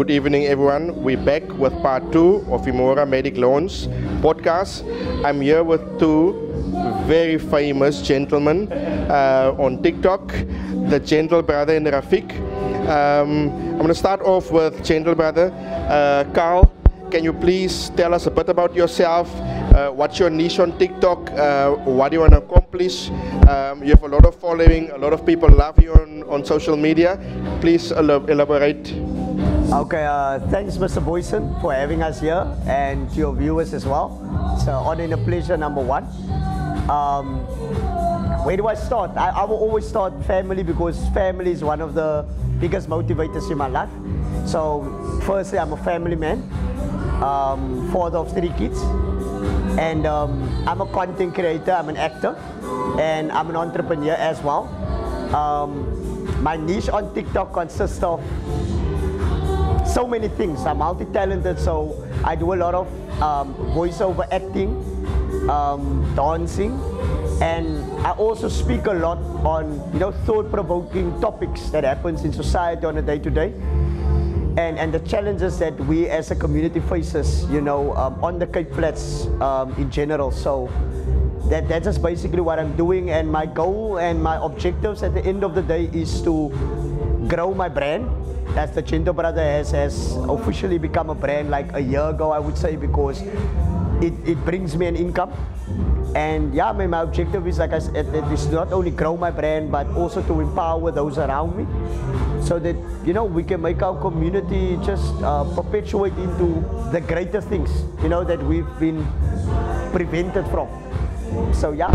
good evening, everyone. We're back with part two of Emora Medic Loans podcast. I'm here with two very famous gentlemen uh, on TikTok, the Gentle Brother and Rafik. Um, I'm going to start off with Gentle Brother. Uh, Carl, can you please tell us a bit about yourself? Uh, what's your niche on TikTok? Uh, what do you want to accomplish? Um, you have a lot of following, a lot of people love you on, on social media. Please elaborate. Okay, uh, thanks Mr. Boyson for having us here and to your viewers as well. It's an honor and a pleasure, number one. Um, where do I start? I, I will always start family because family is one of the biggest motivators in my life. So, firstly, I'm a family man, um, father of three kids, and um, I'm a content creator, I'm an actor, and I'm an entrepreneur as well. Um, my niche on TikTok consists of so many things. I'm multi-talented, so I do a lot of um, voiceover acting, um, dancing, and I also speak a lot on you know thought-provoking topics that happens in society on a day-to-day. And, and the challenges that we as a community faces, you know, um, on the Cape Flats um, in general. So that, that's just basically what I'm doing. And my goal and my objectives at the end of the day is to grow my brand as the Chinto Brother has, has officially become a brand like a year ago, I would say, because it, it brings me an income. And yeah, my, my objective is, like I said, it is not only grow my brand, but also to empower those around me so that, you know, we can make our community just uh, perpetuate into the greater things, you know, that we've been prevented from. So yeah.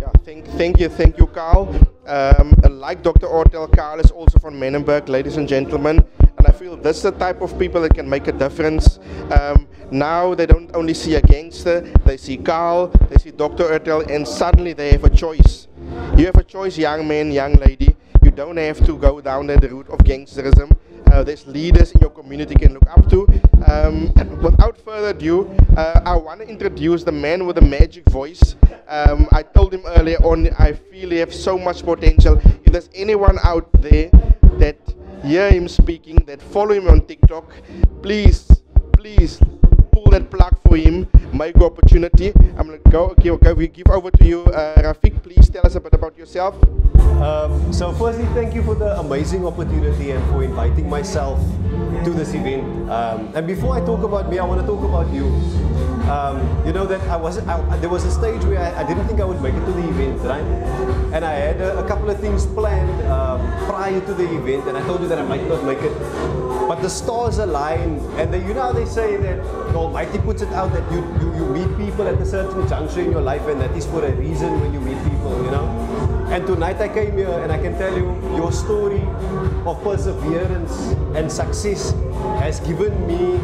Yeah, thank, thank you, thank you, Carl. Um, like Dr. Ortel, Carl is also from Manenberg, ladies and gentlemen. And I feel this is the type of people that can make a difference. Um, now they don't only see a gangster, they see Carl, they see Dr. Ortel, and suddenly they have a choice. You have a choice, young man, young lady. You don't have to go down the route of gangsterism. Uh, there's leaders in your community can look up to. Um, without further ado, uh, I want to introduce the man with the magic voice. Um, I told him earlier on, I feel he has so much potential. If there's anyone out there that hear him speaking, that follow him on TikTok, please, please pull that plug for him, make opportunity. I'm going to go, okay, okay, we give over to you. Uh, Rafik, please tell us a bit about yourself. Um, so firstly, thank you for the amazing opportunity and for inviting myself to this event. Um, and before I talk about me, I want to talk about you. Um, you know that I was I, there was a stage where I, I, didn't think I would make it to the event, right? And I had a, a couple of things planned um, prior to the event, and I told you that I might not make it. But the stars aligned, and the, you know they say that Almighty puts it out that you, you you meet people at a certain juncture in your life, and that is for a reason when you meet people, you know. And tonight I came here and I can tell you your story of perseverance and success has given me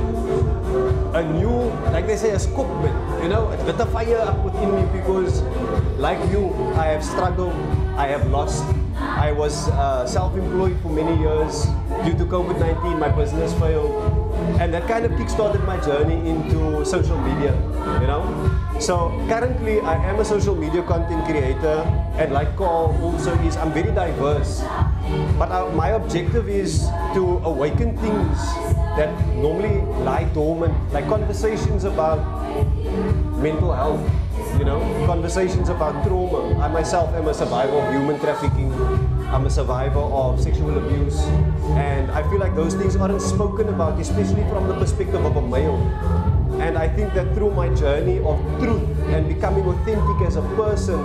a new, like they say, a scoop, you know, a bit of fire up within me because, like you, I have struggled, I have lost. I was uh, self-employed for many years. Due to COVID-19, my business failed. And that kind of kick-started my journey into social media, you know. So currently I am a social media content creator and like Carl also is, I'm very diverse. But uh, my objective is to awaken things that normally lie dormant, like conversations about mental health, you know, conversations about trauma. I myself am a survivor of human trafficking. I'm a survivor of sexual abuse. And I feel like those things aren't spoken about, especially from the perspective of a male. And I think that through my journey of truth and becoming authentic as a person,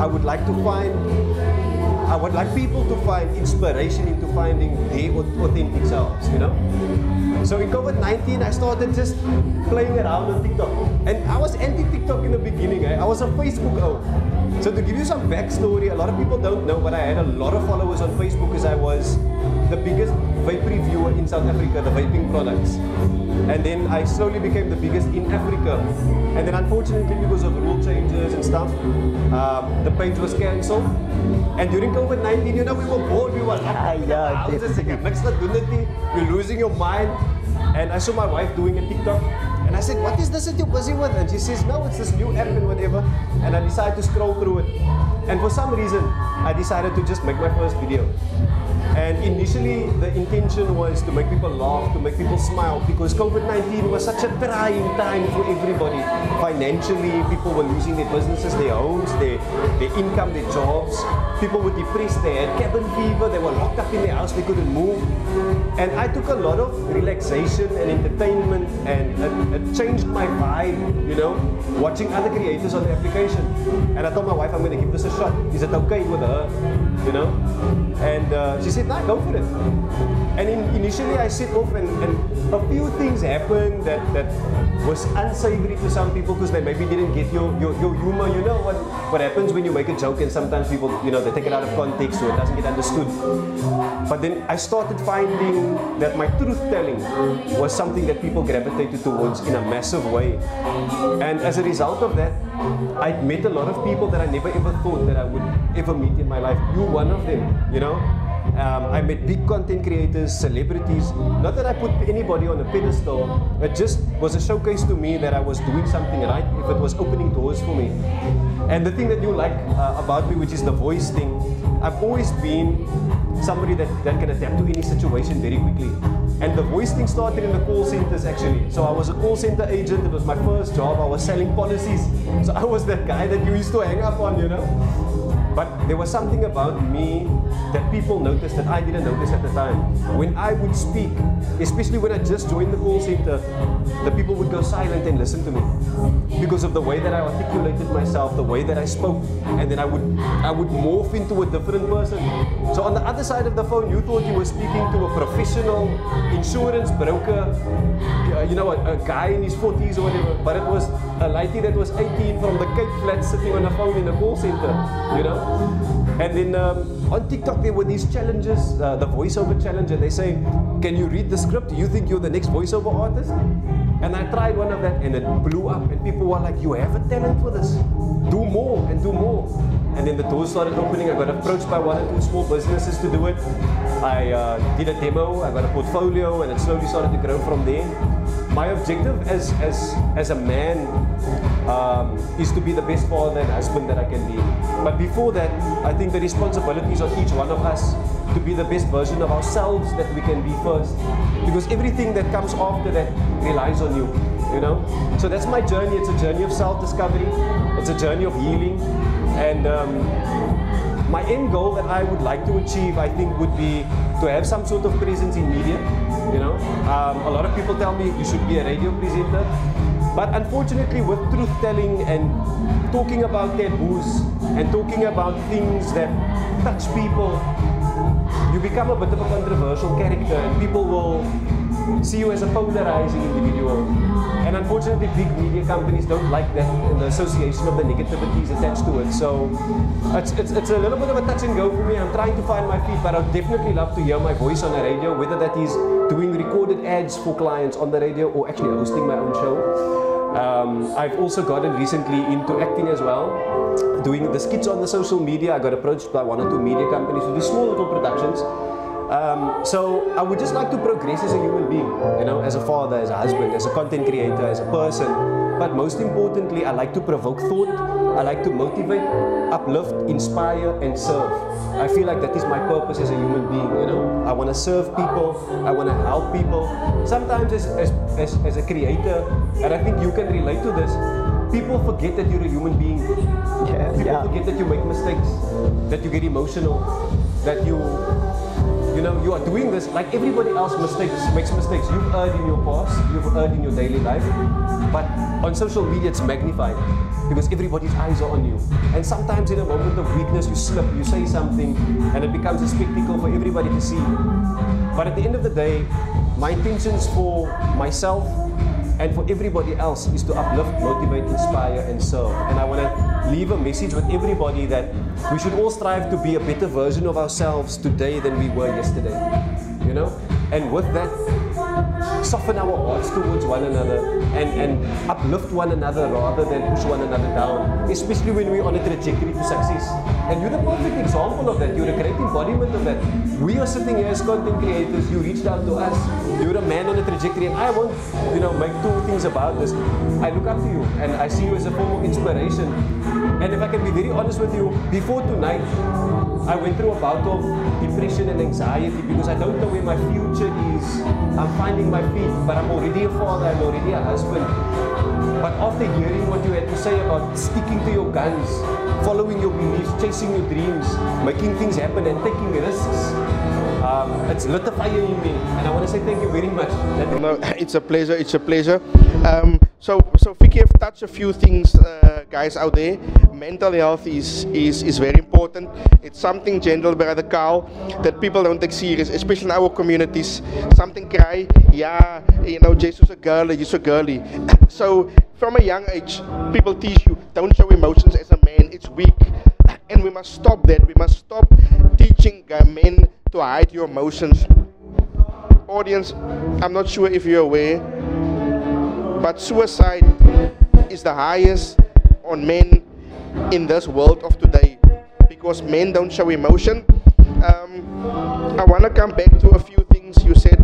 I would like to find, I would like people to find inspiration into finding their authentic selves, you know? So in COVID-19, I started just playing around on TikTok. And I was anti-TikTok in the beginning. Eh? I was a Facebook. So to give you some backstory, a lot of people don't know, but I had a lot of followers on Facebook because I was the biggest vape reviewer in South Africa, the vaping products. And then I slowly became the biggest in Africa. And then unfortunately, because of rule changes and stuff, um, the page was cancelled. And during COVID-19, you know, we were bored, we were like, yeah, you're losing your mind. And I saw my wife doing a TikTok. I said, what is this that you're busy with? And she says, no, it's this new app and whatever. And I decided to scroll through it. And for some reason, I decided to just make my first video. And initially, the intention was to make people laugh, to make people smile, because COVID 19 was such a trying time for everybody. Financially, people were losing their businesses, their homes, their, their income, their jobs. People were depressed, they had cabin fever, they were locked up in their house, they couldn't move. And I took a lot of relaxation and entertainment, and it, it changed my vibe, you know, watching other creators on the application. And I told my wife, I'm going to give this a shot. Is it okay with her? You know? And uh, she said, nah, go for it. And in, initially I set off and, and a few things happened that, that was unsavory to some people because they maybe didn't get your, your, your humor. You know what, what happens when you make a joke and sometimes people, you know, they take it out of context or it doesn't get understood. But then I started finding that my truth telling was something that people gravitated towards in a massive way. And as a result of that, I met a lot of people that I never ever thought that I would ever meet in my life. You're one of them, you know. Um, I met big content creators, celebrities. Not that I put anybody on a pedestal, it just was a showcase to me that I was doing something right if it was opening doors for me. And the thing that you like uh, about me, which is the voice thing, I've always been somebody that, that can adapt to any situation very quickly. And the voice thing started in the call centers actually. So I was a call center agent, it was my first job, I was selling policies. So I was that guy that you used to hang up on, you know. But there was something about me that people noticed that I didn't notice at the time. When I would speak, especially when I just joined the call center, the people would go silent and listen to me because of the way that I articulated myself, the way that I spoke, and then I would I would morph into a different person. So on the other side of the phone, you thought you were speaking to a professional insurance broker, you know, a, a guy in his 40s or whatever, but it was a lady that was 18 from the Cape Flats sitting on a phone in a call center, you know. And then um, on TikTok there were these challenges, uh, the voiceover challenge, and they say, "Can you read the script? Do you think you're the next voiceover artist?" And I tried one of that, and it blew up, and people were like, "You have a talent for this. Do more and do more." And then the doors started opening. I got approached by one or two small businesses to do it. I uh, did a demo. I got a portfolio, and it slowly started to grow from there my objective as, as, as a man um, is to be the best father and husband that I can be. But before that, I think the responsibilities of each one of us to be the best version of ourselves that we can be first. Because everything that comes after that relies on you, you know? So that's my journey. It's a journey of self-discovery. It's a journey of healing. And um, my end goal that I would like to achieve, I think, would be to have some sort of presence in media you know, um, a lot of people tell me you should be a radio presenter, but unfortunately, with truth telling and talking about taboos and talking about things that touch people, you become a bit of a controversial character, and people will see you as a polarizing individual. And unfortunately, big media companies don't like that and the association of the negativities attached to it. So it's, it's, it's a little bit of a touch and go for me. I'm trying to find my feet, but I'd definitely love to hear my voice on the radio, whether that is doing recorded ads for clients on the radio or actually hosting my own show. Um, I've also gotten recently into acting as well, doing the skits on the social media. I got approached by one or two media companies to do small little productions. Um, so I would just like to progress as a human being, you know, as a father, as a husband, as a content creator, as a person. But most importantly, I like to provoke thought. I like to motivate, uplift, inspire, and serve. I feel like that is my purpose as a human being. You know, I want to serve people. I want to help people. Sometimes, as, as, as, as a creator, and I think you can relate to this, people forget that you're a human being. Yeah, People yeah. forget that you make mistakes, that you get emotional, that you you know, you are doing this like everybody else mistakes, makes mistakes. You've erred in your past, you've erred in your daily life, but on social media it's magnified because everybody's eyes are on you. And sometimes in a moment of weakness, you slip, you say something, and it becomes a spectacle for everybody to see. But at the end of the day, my intentions for myself and for everybody else is to uplift, motivate, inspire, and serve. And I want to leave a message with everybody that we should all strive to be a better version of ourselves today than we were yesterday. You know? And with that, soften our hearts towards one another and, and uplift one another rather than push one another down, especially when we're on a trajectory to success. And you're the perfect example of that. You're a great embodiment of that. We are sitting here as content creators. You reached out to us. You're a man on a trajectory, and I won't, you know, make two things about this. I look up to you, and I see you as a form of inspiration. And if I can be very honest with you, before tonight, I went through a bout of depression and anxiety because I don't know where my future is. I'm finding my feet, but I'm already a father, I'm already a husband. But after hearing what you had to say about sticking to your guns, following your beliefs, chasing your dreams, making things happen and taking risks, um, it's lit a fire in me. And I want to say thank you very much. No, it's a pleasure. It's a pleasure. Um, so, so Vicky have touched a few things, uh, guys out there. Mental health is, is is very important. It's something, general brother Carl, that people don't take serious, especially in our communities. Something cry, yeah, you know, Jesus a girl, you're so girly. So, from a young age, people teach you don't show emotions as a man. It's weak, and we must stop that. We must stop teaching uh, men to hide your emotions audience, I'm not sure if you're aware, but suicide is the highest on men in this world of today because men don't show emotion. Um, I want to come back to a few things you said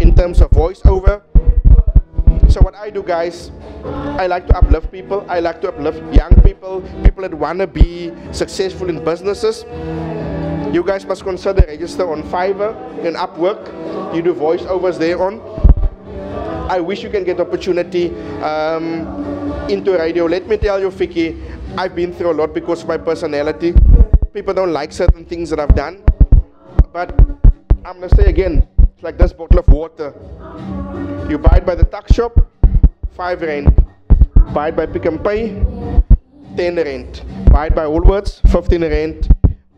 in terms of voiceover. So what I do, guys, I like to uplift people. I like to uplift young people, people that want to be successful in businesses. You guys must consider register on Fiverr and Upwork. You do voiceovers there on. I wish you can get opportunity um, into radio. Let me tell you, Vicky, I've been through a lot because of my personality. People don't like certain things that I've done. But I'm gonna say again, it's like this bottle of water. You buy it by the tuck shop, five rand. Buy it by Pick n Pay, ten rand. Buy it by Woolworths, fifteen rand.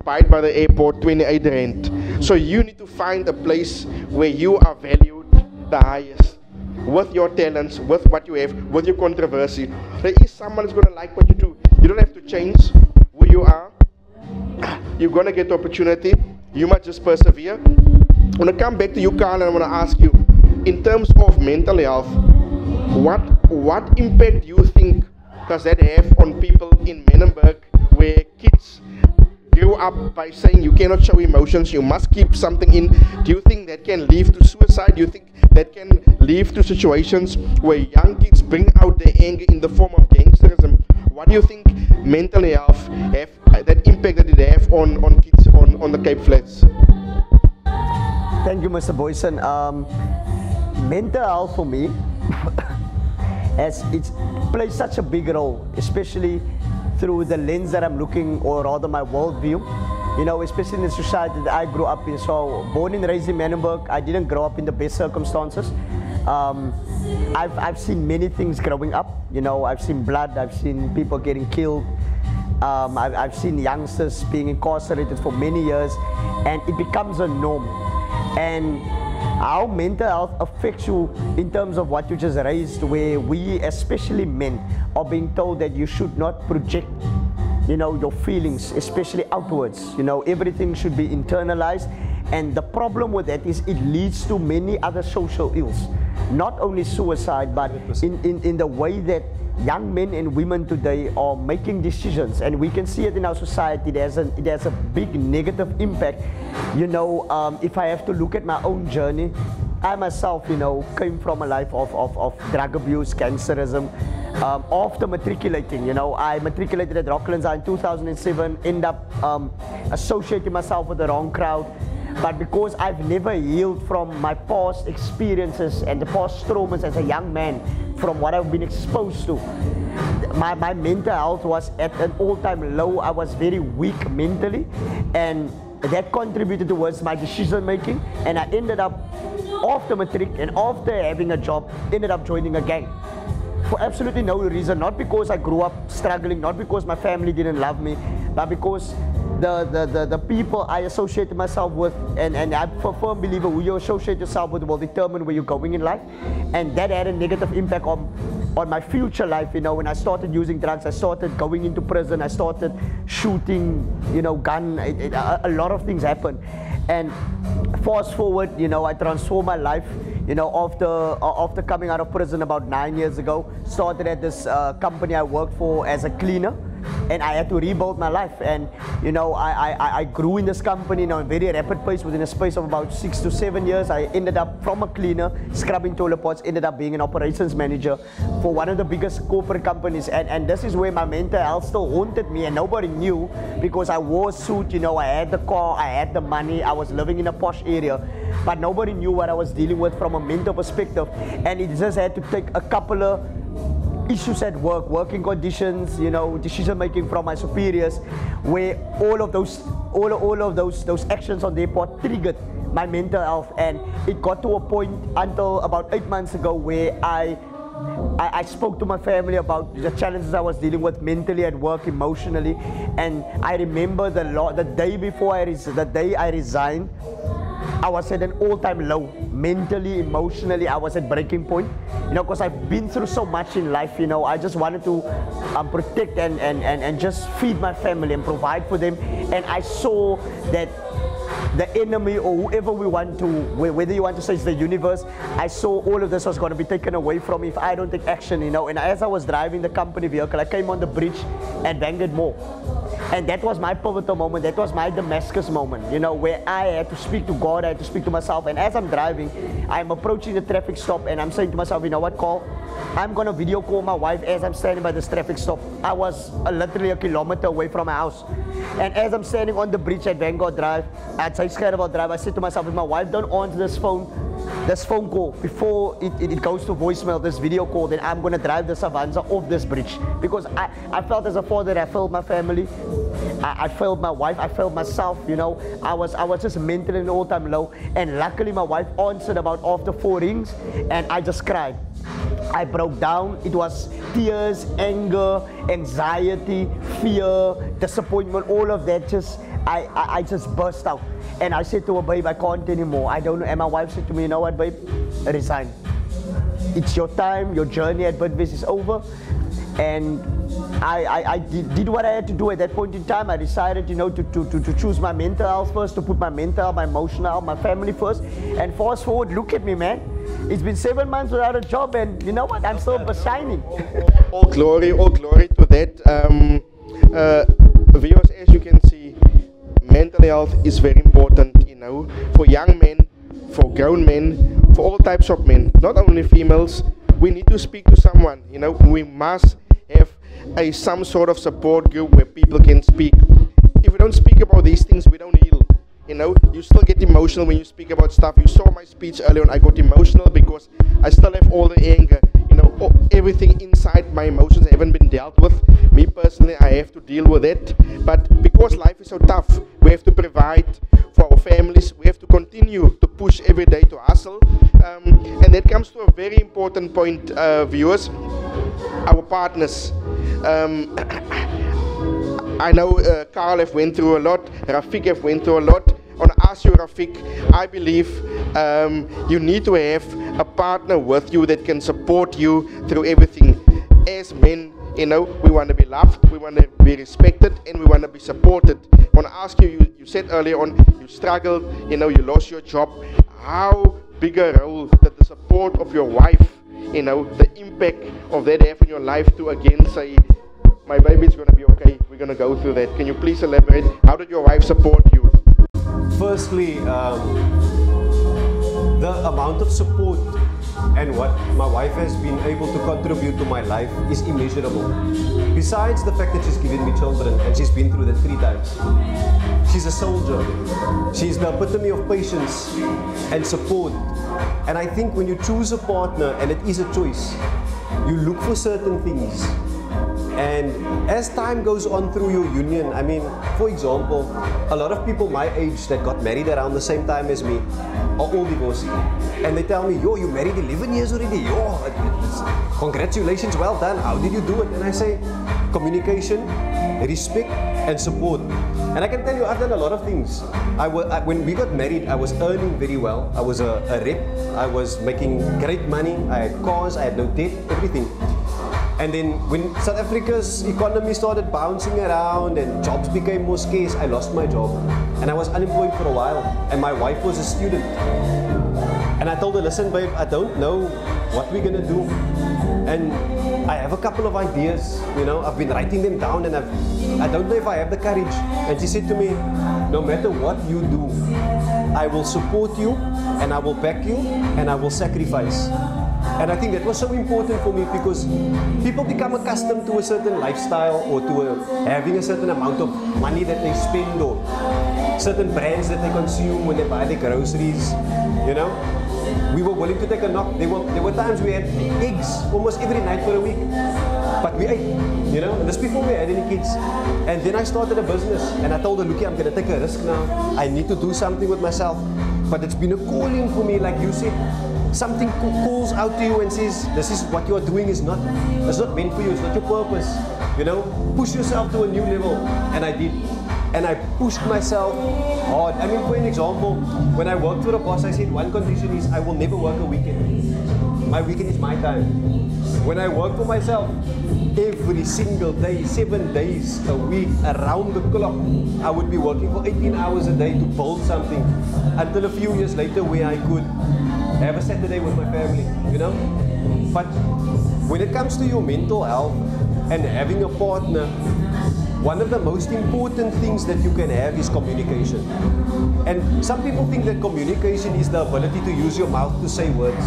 Buy it by the airport, twenty-eight rand. So you need to find a place where you are valued the highest with your talents, with what you have, with your controversy. There is someone who's gonna like what you do. You don't have to change who you are. You're gonna get the opportunity. You must just persevere. I'm gonna come back to you, Carl, and I'm gonna ask you, in terms of mental health, what what impact do you think does that have on people in Manenberg where kids grew up by saying you cannot show emotions, you must keep something in? Do you think that can lead to suicide? Do you think that can lead to situations where young kids bring out their anger in the form of gangsterism? What do you think mental health have that impact that it have on, on kids on, on the Cape Flats? Thank you, Mr. Boyson. Um, mental health for me as it plays such a big role, especially through the lens that I'm looking, or rather my worldview. You know, especially in the society that I grew up in. So, born and raised in Manenberg, I didn't grow up in the best circumstances. Um, I've, I've seen many things growing up. You know, I've seen blood, I've seen people getting killed, um, I've, I've seen youngsters being incarcerated for many years, and it becomes a norm. And how mental health affects you in terms of what you just raised, where we, especially men, are being told that you should not project you know your feelings especially outwards you know everything should be internalized. And the problem with that is it leads to many other social ills. Not only suicide but in, in, in the way that young men and women today are making decisions. And we can see it in our society. There's a it has a big negative impact. You know um, if i have to look at my own journey i myself you know came from a life of, of, of drug abuse cancerism um, after matriculating you know i matriculated at rocklands in 2007 end up um, associating myself with the wrong crowd but because I've never healed from my past experiences and the past traumas as a young man, from what I've been exposed to, my, my mental health was at an all-time low. I was very weak mentally, and that contributed towards my decision making. And I ended up, after matric and after having a job, ended up joining a gang for absolutely no reason. Not because I grew up struggling, not because my family didn't love me, but because the, the, the, the people I associated myself with, and, and I'm a firm believer who you associate yourself with will determine where you're going in life. And that had a negative impact on, on my future life. You know, when I started using drugs, I started going into prison, I started shooting, you know, gun, it, it, a, a lot of things happened. And fast forward, you know, I transformed my life you know, after after coming out of prison about nine years ago, started at this uh, company I worked for as a cleaner, and I had to rebuild my life. And you know, I, I, I grew in this company in a very rapid pace. Within a space of about six to seven years, I ended up from a cleaner, scrubbing toilet pots, ended up being an operations manager for one of the biggest corporate companies. And, and this is where my mental health still haunted me, and nobody knew because I wore a suit. You know, I had the car, I had the money, I was living in a posh area, but nobody knew what I was dealing with from a mental perspective. And it just had to take a couple of issues at work, working conditions, you know, decision making from my superiors, where all of those, all, all of those, those actions on their part triggered my mental health, and it got to a point until about eight months ago where I. I, I spoke to my family about the challenges I was dealing with mentally at work, emotionally, and I remember the the day before I the day I resigned, I was at an all-time low, mentally, emotionally. I was at breaking point, you know, because I've been through so much in life. You know, I just wanted to um, protect and, and, and, and just feed my family and provide for them. And I saw that the enemy or whoever we want to, whether you want to say it's the universe, I saw all of this was going to be taken away from me if I don't take action, you know. And as I was driving the company vehicle, I came on the bridge at Vanguard Mall. And that was my pivotal moment. That was my Damascus moment, you know, where I had to speak to God, I had to speak to myself. And as I'm driving, I'm approaching the traffic stop and I'm saying to myself, you know what, call? I'm gonna video call my wife as I'm standing by this traffic stop. I was uh, literally a kilometer away from my house. And as I'm standing on the bridge at Vanguard Drive, at Skyskaraville Drive, I said to myself, if my wife don't answer this phone, this phone call before it, it, it, goes to voicemail, this video call, then I'm gonna drive the Avanza off this bridge. Because I, I felt as a father I failed my family, I, I failed my wife, I failed myself, you know. I was I was just mentally all-time low. And luckily my wife answered about after four rings and I just cried. I broke down. It was tears, anger, anxiety, fear, disappointment, all of that just I, I, I just burst out. And I said to her, babe, I can't anymore. I don't know. And my wife said to me, you know what, babe? Resign. It's your time, your journey at Bidvest is over. And I, I, I did, did, what I had to do at that point in time. I decided, you know, to, to, to, to choose my mental health first, to put my mental health, my emotional health, my family first. And fast forward, look at me, man. It's been seven months without a job, and you know what? I'm still shining. all, all, glory, all glory to that. Um, uh, viewers, as you can see, mental health is very important, you know, for young men, for grown men, for all types of men, not only females. We need to speak to someone, you know, we must a some sort of support group where people can speak. If we don't speak about these things, we don't heal. You know, you still get emotional when you speak about stuff. You saw my speech earlier on. I got emotional because I still have all the anger. You know, everything inside my emotions haven't been dealt with. Me personally, I have to deal with it. But because life is so tough, we have to provide for our families. We have to continue to push every day to hustle. Um, and that comes to a very important point, uh, viewers. Our partners. Um, I know uh, Carl have went through a lot, Rafik have went through a lot. Ask you, Rafik, I believe um, you need to have a partner with you that can support you through everything. As men, you know, we want to be loved, we want to be respected, and we want to be supported. I want to ask you, you, you said earlier on, you struggled, you know, you lost your job. How big a role did the support of your wife, you know, the impact of that have in your life to again say, my baby's going to be okay. We're going to go through that. Can you please elaborate? How did your wife support you? Firstly, um, the amount of support and what my wife has been able to contribute to my life is immeasurable. Besides the fact that she's given me children and she's been through that three times, she's a soldier. She's the epitome of patience and support. And I think when you choose a partner, and it is a choice, you look for certain things and as time goes on through your union, I mean, for example, a lot of people my age that got married around the same time as me are all divorced. And they tell me, yo, you married 11 years already. Yo, congratulations, well done. How did you do it? And I say, communication, respect, and support. And I can tell you, I've done a lot of things. I, I when we got married, I was earning very well. I was a, a rep. I was making great money. I had cars. I had no debt. Everything. And then when South Africa's economy started bouncing around and jobs became more scarce, I lost my job. And I was unemployed for a while. And my wife was a student. And I told her, listen, babe, I don't know what we're gonna do. And I have a couple of ideas, you know, I've been writing them down and I've, I don't know if I have the courage. And she said to me, no matter what you do, I will support you and I will back you and I will sacrifice. And I think that was so important for me because people become accustomed to a certain lifestyle or to a, having a certain amount of money that they spend or certain brands that they consume when they buy their groceries, you know. We were willing to take a knock. There were, there were times we had eggs almost every night for a week. But we ate, you know, and that's before we had any kids. And then I started a business and I told her, Looky, I'm going to take a risk now. I need to do something with myself. But it's been a calling for me, like you said. Something calls out to you and says, This is what you are doing is not, it's not meant for you, it's not your purpose. You know, push yourself to a new level. And I did and I pushed myself hard. I mean, for an example, when I worked for a boss, I said one condition is I will never work a weekend. My weekend is my time. When I work for myself, every single day, seven days a week, around the clock, I would be working for 18 hours a day to build something until a few years later where I could have a Saturday with my family, you know? But when it comes to your mental health and having a partner, one of the most important things that you can have is communication. And some people think that communication is the ability to use your mouth to say words.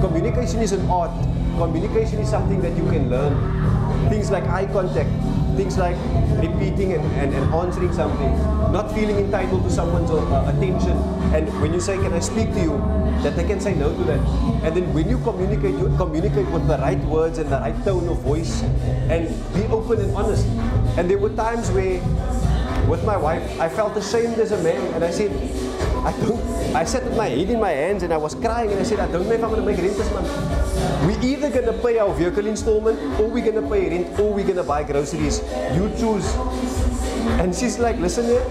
Communication is an art. Communication is something that you can learn. Things like eye contact, things like repeating and, and, and answering something, not feeling entitled to someone's uh, attention. And when you say, Can I speak to you? that they can say no to that. And then when you communicate, you communicate with the right words and the right tone of voice and be open and honest. And there were times where, with my wife, I felt ashamed as a man, and I said, I don't. I sat with my head in my hands and I was crying, and I said, I don't know if I'm going to make rent this month. We either going to pay our vehicle installment, or we're going to pay rent, or we're going to buy groceries. You choose. And she's like, listen here,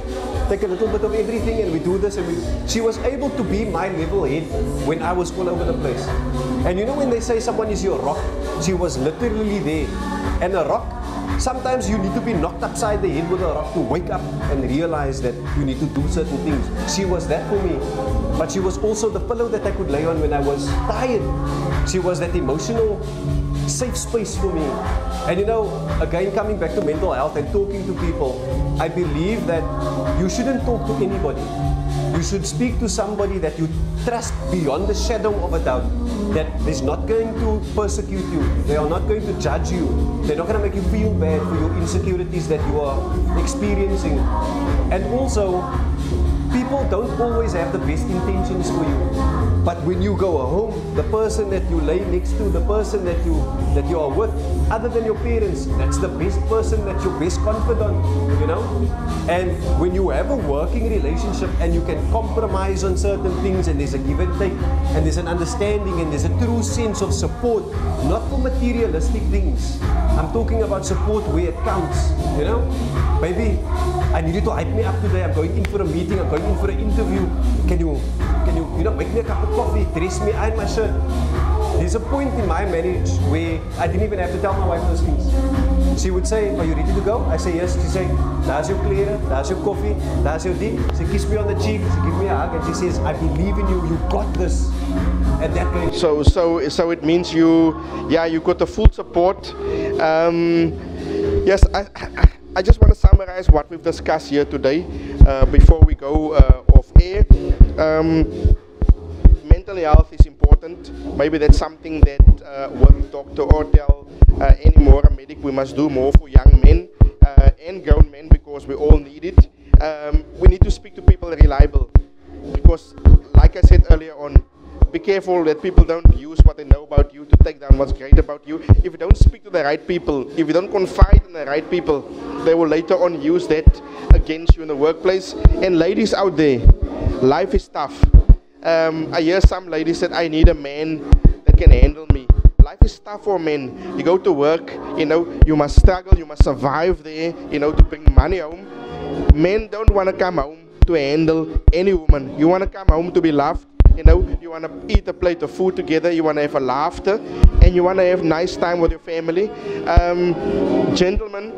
take a little bit of everything and we do this and we she was able to be my level head when I was all over the place. And you know when they say someone is your rock, she was literally there. And a rock, sometimes you need to be knocked upside the head with a rock to wake up and realize that you need to do certain things. She was that for me. But she was also the pillow that I could lay on when I was tired. She was that emotional safe space for me. And you know, again, coming back to mental health and talking to people, I believe that you shouldn't talk to anybody. You should speak to somebody that you trust beyond the shadow of a doubt that is not going to persecute you. They are not going to judge you. They're not going to make you feel bad for your insecurities that you are experiencing. And also, people don't always have the best intentions for you. But when you go home, the person that you lay next to, the person that you that you are with, other than your parents, that's the best person that you're best confidant, you know? And when you have a working relationship and you can compromise on certain things and there's a give and take and there's an understanding and there's a true sense of support, not for materialistic things. I'm talking about support where it counts, you know? Baby, I need you to hype me up today. I'm going in for a meeting, I'm going in for an interview. Can you you know make me a cup of coffee, dress me, iron my shirt? There's a point in my marriage where I didn't even have to tell my wife those things. She would say, Are you ready to go? I say yes. She say, That's your clear, that's your coffee, that's your tea. She kisses me on the cheek, she gives me a hug, and she says, I believe in you, you got this. And that kind So so so it means you yeah, you got the full support. Um, yes, I, I I just want to summarize what we've discussed here today uh, before we go uh, off air. Um, mental health is important. Maybe that's something that uh, with Dr. Ortel uh, anymore, a medic, we must do more for young men uh, and grown men because we all need it. Um, we need to speak to people reliable because, like I said earlier on, be careful that people don't use what they know about you to take down what's great about you. If you don't speak to the right people, if you don't confide in the right people, they will later on use that against you in the workplace. And ladies out there, life is tough. Um, I hear some ladies said, I need a man that can handle me. Life is tough for men. You go to work, you know, you must struggle, you must survive there, you know, to bring money home. Men don't want to come home to handle any woman. You want to come home to be loved you know, you want to eat a plate of food together, you want to have a laughter, and you want to have nice time with your family. Um, gentlemen,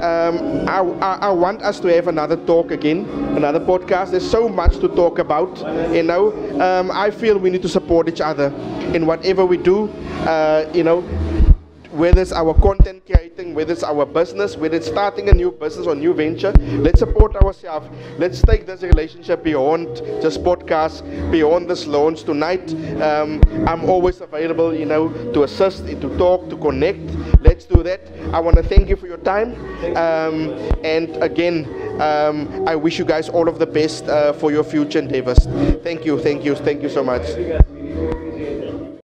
um, I, I, I, want us to have another talk again, another podcast. There's so much to talk about, you know. Um, I feel we need to support each other in whatever we do, uh, you know whether it's our content creating, whether it's our business, whether it's starting a new business or new venture, let's support ourselves. Let's take this relationship beyond just podcasts, beyond this launch. Tonight, um, I'm always available, you know, to assist, to talk, to connect. Let's do that. I want to thank you for your time. Um, and again, um, I wish you guys all of the best uh, for your future endeavors. Thank you, thank you, thank you so much.